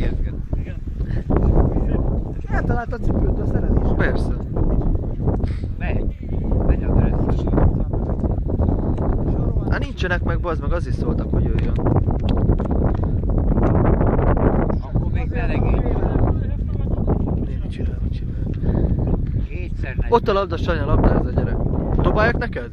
ijeszget. Eltalált a cipőt a szerelésre. Persze. Megy. Megy a dressz. Hát nincsenek meg, bazd meg, az is szóltak, hogy jöjjön. Akkor még ne legény. Né, mit csinál, mit csinál? Kétszer. Ott a labda, Sanya, labdához, gyere. Dobálják neked?